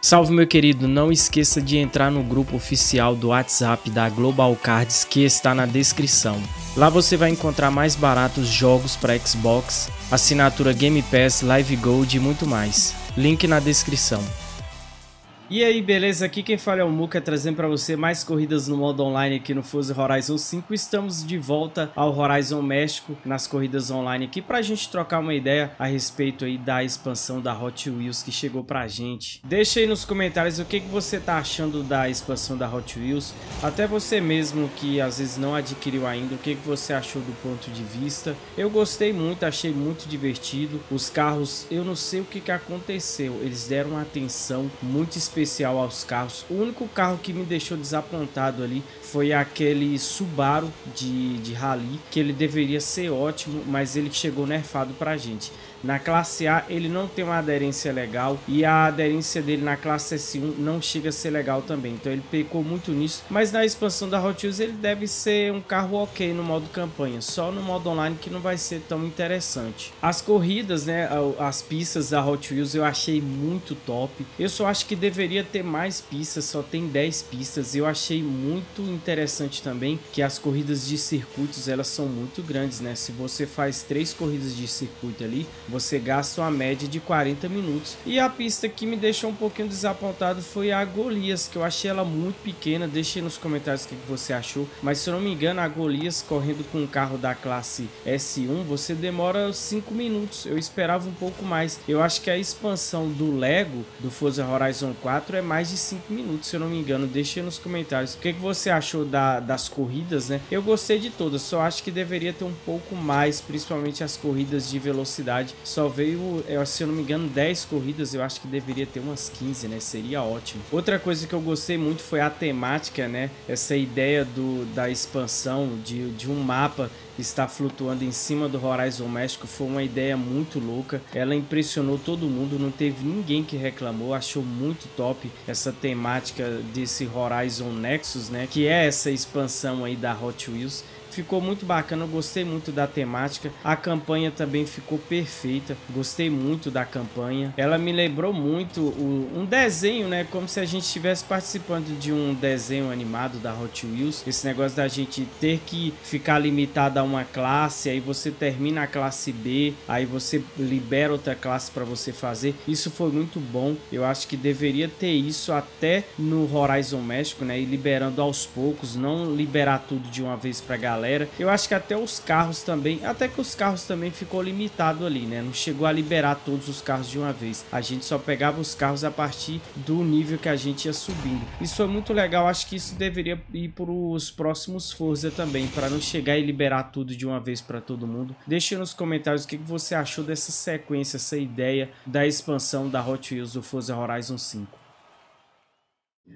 Salve meu querido, não esqueça de entrar no grupo oficial do WhatsApp da Global Cards que está na descrição. Lá você vai encontrar mais baratos jogos para Xbox, assinatura Game Pass, Live Gold e muito mais. Link na descrição. E aí, beleza? Aqui quem fala é o Muka, trazendo para você mais corridas no modo online aqui no Forza Horizon 5. Estamos de volta ao Horizon México nas corridas online aqui para a gente trocar uma ideia a respeito aí da expansão da Hot Wheels que chegou pra gente. Deixa aí nos comentários o que, que você tá achando da expansão da Hot Wheels, até você mesmo que às vezes não adquiriu ainda, o que, que você achou do ponto de vista. Eu gostei muito, achei muito divertido. Os carros, eu não sei o que, que aconteceu, eles deram uma atenção muito especial especial aos carros. O único carro que me deixou desapontado ali foi aquele Subaru de, de Rally, que ele deveria ser ótimo, mas ele chegou nerfado pra gente. Na classe A ele não tem uma aderência legal e a aderência dele na classe S1 não chega a ser legal também. Então ele pecou muito nisso, mas na expansão da Hot Wheels ele deve ser um carro ok no modo campanha, só no modo online que não vai ser tão interessante. As corridas, né, as pistas da Hot Wheels eu achei muito top. Eu só acho que deveria ter mais pistas, só tem 10 pistas. Eu achei muito interessante também que as corridas de circuitos elas são muito grandes, né? Se você faz três corridas de circuito ali, você gasta uma média de 40 minutos. E a pista que me deixou um pouquinho desapontado foi a Golias, que eu achei ela muito pequena. Deixe nos comentários o que você achou. Mas se eu não me engano, a Golias correndo com um carro da classe S1, você demora 5 minutos. Eu esperava um pouco mais. Eu acho que a expansão do Lego do Forza Horizon 4 é mais de 5 minutos, se eu não me engano. Deixe nos comentários o que você achou da, das corridas, né? Eu gostei de todas, só acho que deveria ter um pouco mais, principalmente as corridas de velocidade só veio, se eu não me engano, 10 corridas, eu acho que deveria ter umas 15, né? Seria ótimo. Outra coisa que eu gostei muito foi a temática, né? Essa ideia do, da expansão de, de um mapa estar flutuando em cima do Horizon México foi uma ideia muito louca. Ela impressionou todo mundo, não teve ninguém que reclamou, achou muito top essa temática desse Horizon Nexus, né? Que é essa expansão aí da Hot Wheels ficou muito bacana, eu gostei muito da temática. A campanha também ficou perfeita, gostei muito da campanha. Ela me lembrou muito o, um desenho, né? Como se a gente estivesse participando de um desenho animado da Hot Wheels. Esse negócio da gente ter que ficar limitado a uma classe, aí você termina a classe B, aí você libera outra classe para você fazer. Isso foi muito bom. Eu acho que deveria ter isso até no Horizon México, né? E liberando aos poucos, não liberar tudo de uma vez pra galera. Eu acho que até os carros também, até que os carros também ficou limitado ali, né? Não chegou a liberar todos os carros de uma vez. A gente só pegava os carros a partir do nível que a gente ia subindo. Isso foi muito legal, acho que isso deveria ir para os próximos Forza também, para não chegar e liberar tudo de uma vez para todo mundo. Deixe nos comentários o que você achou dessa sequência, essa ideia da expansão da Hot Wheels do Forza Horizon 5.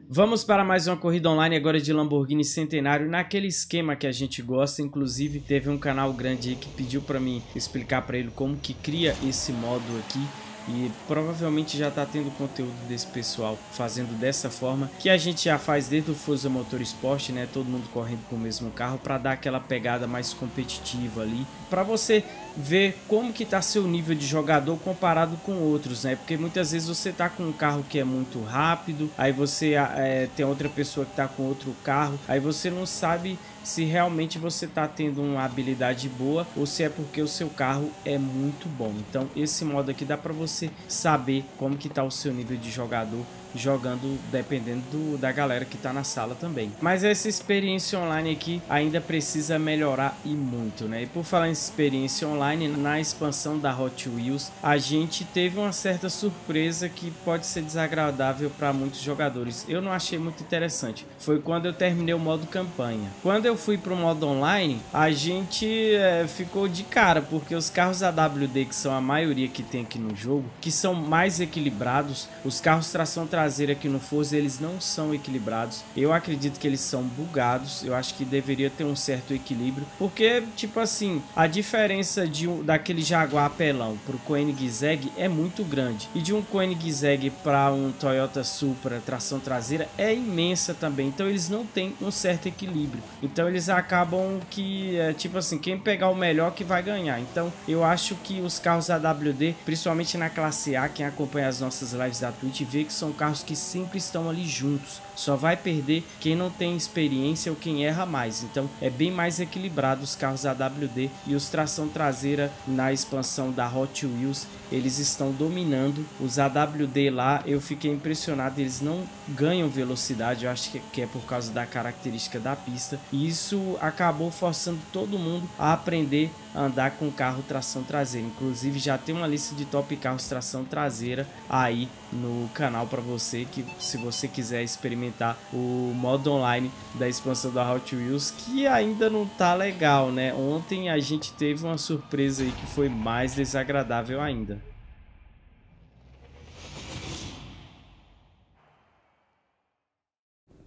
Vamos para mais uma corrida online agora de Lamborghini Centenário, naquele esquema que a gente gosta, inclusive teve um canal grande aí que pediu para mim explicar para ele como que cria esse modo aqui e provavelmente já está tendo conteúdo desse pessoal fazendo dessa forma que a gente já faz desde o Forza Motorsport, né? Todo mundo correndo com o mesmo carro para dar aquela pegada mais competitiva ali, para você ver como que tá seu nível de jogador comparado com outros, né? Porque muitas vezes você tá com um carro que é muito rápido, aí você é, tem outra pessoa que tá com outro carro, aí você não sabe se realmente você está tendo uma habilidade boa ou se é porque o seu carro é muito bom. Então esse modo aqui dá para você saber como que está o seu nível de jogador jogando dependendo do, da galera que tá na sala também. Mas essa experiência online aqui ainda precisa melhorar e muito, né? E por falar em experiência online, na expansão da Hot Wheels, a gente teve uma certa surpresa que pode ser desagradável para muitos jogadores. Eu não achei muito interessante. Foi quando eu terminei o modo campanha. Quando eu fui pro modo online, a gente é, ficou de cara, porque os carros AWD, que são a maioria que tem aqui no jogo, que são mais equilibrados, os carros tração traseira traseira aqui no Forza eles não são equilibrados. Eu acredito que eles são bugados. Eu acho que deveria ter um certo equilíbrio, porque tipo assim, a diferença de um, daquele Jaguar pelão pro Koenigsegg é muito grande. E de um Koenigsegg para um Toyota Supra tração traseira é imensa também. Então eles não têm um certo equilíbrio. Então eles acabam que é tipo assim, quem pegar o melhor que vai ganhar. Então eu acho que os carros AWD, principalmente na classe A, quem acompanha as nossas lives da Twitch vê que são carros que sempre estão ali juntos. Só vai perder quem não tem experiência ou quem erra mais. Então é bem mais equilibrado os carros AWD e os tração traseira na expansão da Hot Wheels, eles estão dominando. Os AWD lá, eu fiquei impressionado, eles não ganham velocidade, eu acho que é por causa da característica da pista. E isso acabou forçando todo mundo a aprender a andar com carro tração traseira. Inclusive já tem uma lista de top carros tração traseira aí no canal para você que se você quiser experimentar o modo online da expansão da Hot Wheels que ainda não tá legal, né? Ontem a gente teve uma surpresa aí que foi mais desagradável ainda.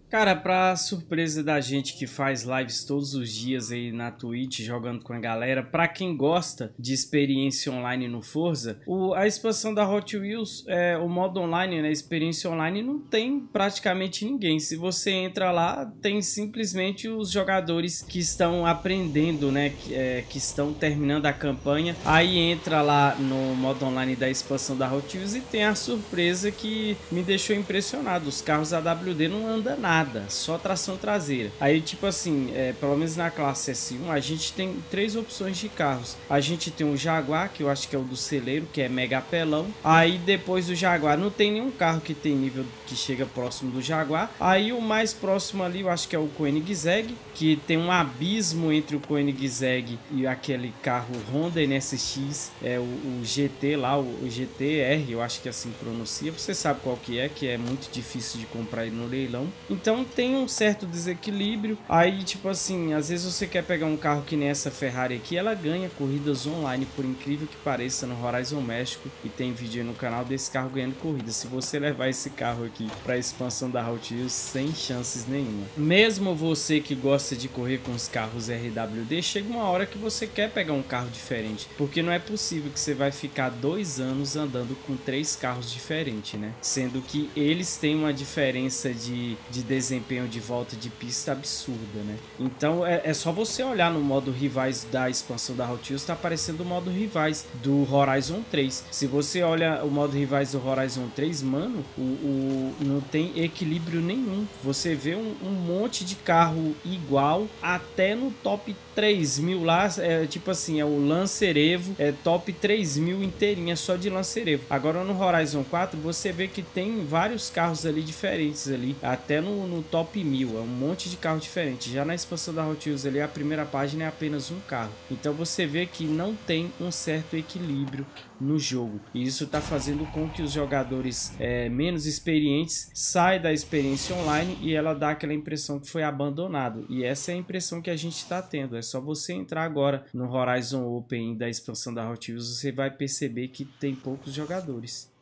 Cara, pra surpresa da gente que faz lives todos os dias aí na Twitch, jogando com a galera, pra quem gosta de experiência online no Forza, o, a expansão da Hot Wheels, é, o modo online, né, experiência online, não tem praticamente ninguém. Se você entra lá, tem simplesmente os jogadores que estão aprendendo, né, que, é, que estão terminando a campanha. Aí entra lá no modo online da expansão da Hot Wheels e tem a surpresa que me deixou impressionado. Os carros AWD não andam nada nada, só tração traseira. Aí, tipo assim, é, pelo menos na classe S1, a gente tem três opções de carros. A gente tem o Jaguar, que eu acho que é o do celeiro, que é mega pelão. Aí depois do Jaguar, não tem nenhum carro que tem nível que chega próximo do Jaguar. Aí o mais próximo ali, eu acho que é o Koenigsegg, que tem um abismo entre o Koenigsegg e aquele carro Honda NSX, é o, o GT lá, o, o, GTR, eu acho que é assim pronuncia. Você sabe qual que é, que é muito difícil de comprar no leilão. Então tem um certo desequilíbrio. Aí, tipo assim, às vezes você quer pegar um carro que nem essa Ferrari aqui, ela ganha corridas online, por incrível que pareça, no Horizon México. E tem vídeo aí no canal desse carro ganhando corridas. Se você levar esse carro aqui para a expansão da Hot Wheels, sem chances nenhuma. Mesmo você que gosta de correr com os carros RWD, chega uma hora que você quer pegar um carro diferente. Porque não é possível que você vai ficar dois anos andando com três carros diferentes, né? Sendo que eles têm uma diferença de, de desempenho de volta de pista absurda, né? Então é, é só você olhar no modo rivais da expansão da Hot Wheels, tá aparecendo o modo rivais do Horizon 3. Se você olha o modo rivais do Horizon 3, mano, o, o não tem equilíbrio nenhum. Você vê um, um monte de carro igual até no top 3000 lá, é tipo assim, é o Lancer Evo, é top 3000 inteirinha só de Lancer Evo. Agora no Horizon 4 você vê que tem vários carros ali diferentes ali, até no no, top 1000, é um monte de carro diferente. Já na expansão da Hot Wheels ali, a primeira página é apenas um carro. Então você vê que não tem um certo equilíbrio no jogo. E isso está fazendo com que os jogadores é, menos experientes saiam da experiência online e ela dá aquela impressão que foi abandonado. E essa é a impressão que a gente está tendo. É só você entrar agora no Horizon Open da expansão da Hot Wheels, você vai perceber que tem poucos jogadores.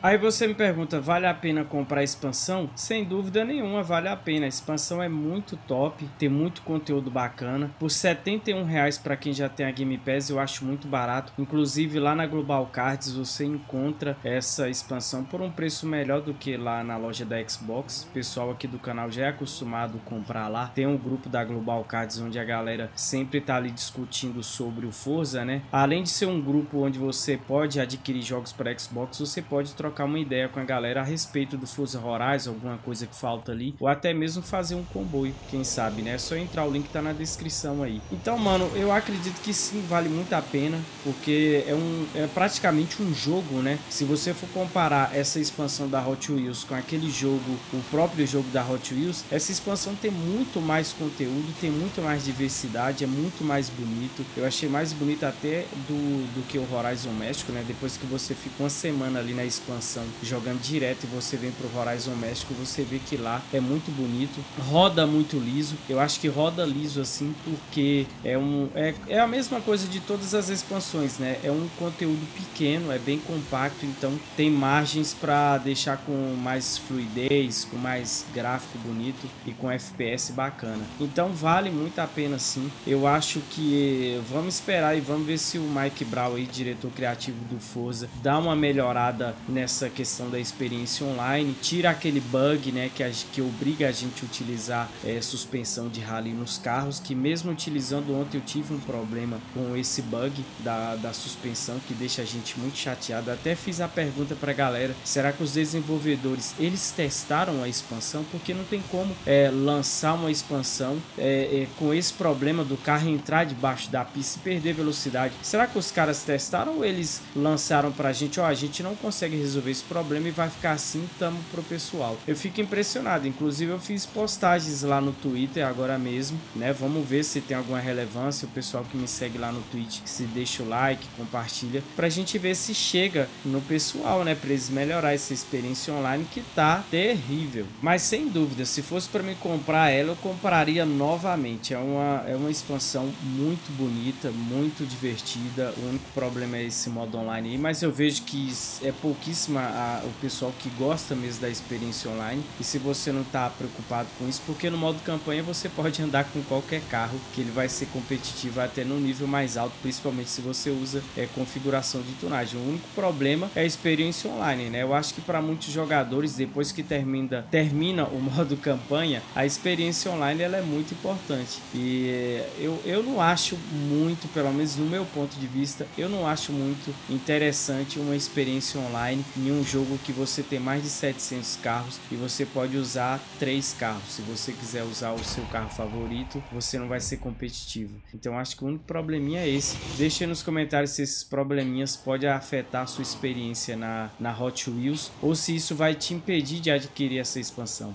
Aí você me pergunta, vale a pena comprar a expansão? Sem dúvida nenhuma, vale a pena. A expansão é muito top, tem muito conteúdo bacana. Por 71 reais para quem já tem a Game Pass, eu acho muito barato. Inclusive lá na Global Cards você encontra essa expansão por um preço melhor do que lá na loja da Xbox. O pessoal aqui do canal já é acostumado a comprar lá. Tem um grupo da Global Cards onde a galera sempre tá ali discutindo sobre o Forza, né? Além de ser um grupo onde você pode adquirir jogos para Xbox, você pode trocar uma ideia com a galera a respeito do Forza Horizon, alguma coisa que falta ali, ou até mesmo fazer um comboio, quem sabe, né? É só entrar, o link tá na descrição aí. Então, mano, eu acredito que sim, vale muito a pena, porque é, um, é praticamente um jogo, né? Se você for comparar essa expansão da Hot Wheels com aquele jogo, o próprio jogo da Hot Wheels, essa expansão tem muito mais conteúdo, tem muito mais diversidade, é muito mais bonito. Eu achei mais bonito até do, do que o Horizon México, né? Depois que você fica uma semana ali na expansão expansão jogando direto e você vem pro Horizon México, você vê que lá é muito bonito, roda muito liso. Eu acho que roda liso assim porque é um é, é a mesma coisa de todas as expansões, né? É um conteúdo pequeno, é bem compacto, então tem margens para deixar com mais fluidez, com mais gráfico bonito e com FPS bacana. Então vale muito a pena sim. Eu acho que vamos esperar e vamos ver se o Mike Brown aí, diretor criativo do Forza, dá uma melhorada nessa questão da experiência online, tira aquele bug, né, que, a, que obriga a gente a utilizar é, suspensão de rally nos carros, que mesmo utilizando ontem eu tive um problema com esse bug da, da suspensão que deixa a gente muito chateado. Até fiz a pergunta para a galera, será que os desenvolvedores eles testaram a expansão? Porque não tem como é, lançar uma expansão é, é, com esse problema do carro entrar debaixo da pista e perder velocidade. Será que os caras testaram ou eles lançaram pra gente, ó, oh, a gente não consegue resolver esse problema e vai ficar assim, tamo pro pessoal. Eu fico impressionado, inclusive eu fiz postagens lá no Twitter agora mesmo, né? Vamos ver se tem alguma relevância, o pessoal que me segue lá no Twitch, se deixa o like, compartilha, pra gente ver se chega no pessoal, né, pra eles melhorar essa experiência online que tá terrível. Mas sem dúvida, se fosse para mim comprar ela, eu compraria novamente. É uma, é uma expansão muito bonita, muito divertida. O único problema é esse modo online aí, mas eu vejo que é pouquíssima a, o pessoal que gosta mesmo da experiência online. E se você não está preocupado com isso, porque no modo campanha você pode andar com qualquer carro, que ele vai ser competitivo até no nível mais alto, principalmente se você usa é, configuração de tunagem. O único problema é a experiência online, né? Eu acho que para muitos jogadores, depois que termina, termina o modo campanha, a experiência online ela é muito importante. E eu, eu não acho muito, pelo menos no meu ponto de vista, eu não acho muito interessante uma experiência online em um jogo que você tem mais de 700 carros e você pode usar três carros. Se você quiser usar o seu carro favorito, você não vai ser competitivo. Então acho que o único probleminha é esse. Deixe nos comentários se esses probleminhas podem afetar sua experiência na, na Hot Wheels ou se isso vai te impedir de adquirir essa expansão.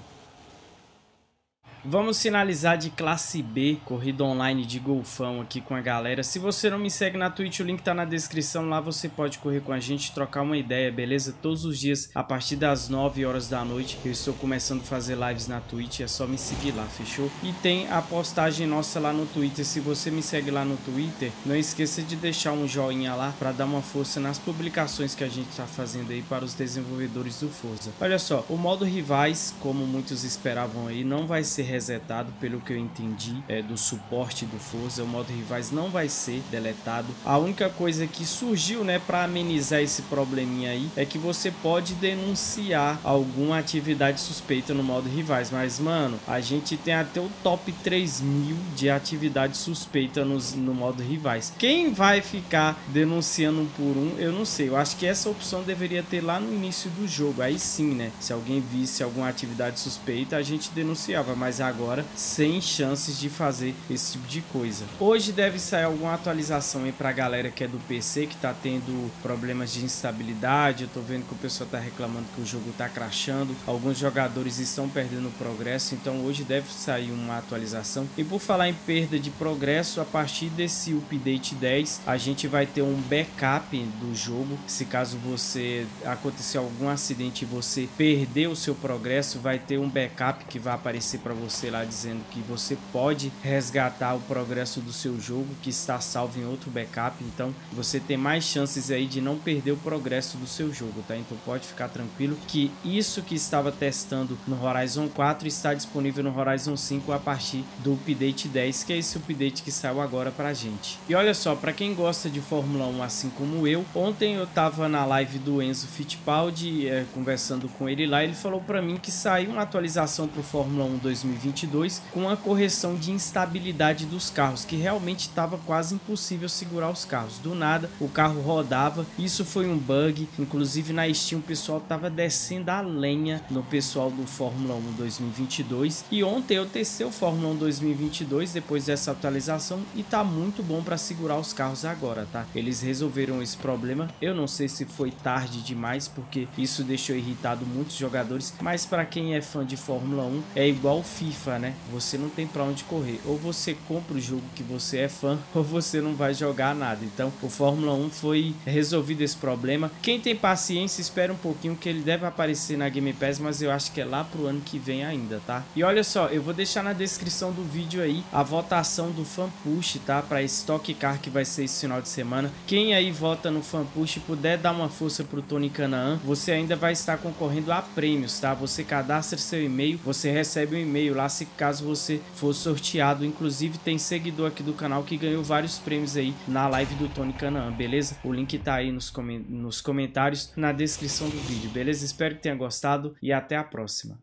Vamos finalizar de classe B, corrida online de golfão aqui com a galera. Se você não me segue na Twitch, o link tá na descrição. Lá você pode correr com a gente, trocar uma ideia, beleza? Todos os dias, a partir das 9 horas da noite, eu estou começando a fazer lives na Twitch. É só me seguir lá, fechou? E tem a postagem nossa lá no Twitter. Se você me segue lá no Twitter, não esqueça de deixar um joinha lá para dar uma força nas publicações que a gente tá fazendo aí para os desenvolvedores do Forza. Olha só, o modo rivais, como muitos esperavam aí, não vai ser resetado, pelo que eu entendi é, do suporte do Forza. O modo rivais não vai ser deletado. A única coisa que surgiu, né, para amenizar esse probleminha aí, é que você pode denunciar alguma atividade suspeita no modo rivais. Mas, mano, a gente tem até o top 3000 de atividade suspeita nos, no modo rivais. Quem vai ficar denunciando um por um, eu não sei. Eu acho que essa opção deveria ter lá no início do jogo. Aí sim, né? Se alguém visse alguma atividade suspeita, a gente denunciava. Mas agora sem chances de fazer esse tipo de coisa. Hoje deve sair alguma atualização aí pra galera que é do PC, que tá tendo problemas de instabilidade. Eu tô vendo que o pessoal tá reclamando que o jogo tá crashando. Alguns jogadores estão perdendo progresso, então hoje deve sair uma atualização. E por falar em perda de progresso, a partir desse update 10, a gente vai ter um backup do jogo. Se caso você acontecer algum acidente e você perder o seu progresso, vai ter um backup que vai aparecer para você você lá dizendo que você pode resgatar o progresso do seu jogo que está salvo em outro backup, então você tem mais chances aí de não perder o progresso do seu jogo, tá? Então pode ficar tranquilo que isso que estava testando no Horizon 4 está disponível no Horizon 5 a partir do update 10, que é esse update que saiu agora pra gente. E olha só, para quem gosta de Fórmula 1 assim como eu, ontem eu tava na live do Enzo Fittipaldi, é, conversando com ele lá, ele falou para mim que saiu uma atualização pro Fórmula 1 2020 2022 com a correção de instabilidade dos carros, que realmente estava quase impossível segurar os carros. Do nada, o carro rodava, isso foi um bug, inclusive na Steam o pessoal estava descendo a lenha no pessoal do Fórmula 1 2022. E ontem eu testei o Fórmula 1 2022 depois dessa atualização e tá muito bom para segurar os carros agora, tá? Eles resolveram esse problema. Eu não sei se foi tarde demais porque isso deixou irritado muitos jogadores, mas para quem é fã de Fórmula 1 é igual FIFA FIFA, né? Você não tem para onde correr. Ou você compra o jogo que você é fã, ou você não vai jogar nada. Então, o Fórmula 1 foi resolvido esse problema. Quem tem paciência, espera um pouquinho que ele deve aparecer na Game Pass, mas eu acho que é lá pro ano que vem ainda, tá? E olha só, eu vou deixar na descrição do vídeo aí a votação do Fan Push, tá? Para Stock Car que vai ser esse final de semana. Quem aí vota no Fan Push puder dar uma força pro Tony Canaan, você ainda vai estar concorrendo a prêmios, tá? Você cadastra seu e-mail, você recebe um e-mail lá se caso você for sorteado. Inclusive tem seguidor aqui do canal que ganhou vários prêmios aí na live do Tony Canaan, beleza? O link tá aí nos, com nos comentários, na descrição do vídeo, beleza? Espero que tenha gostado e até a próxima.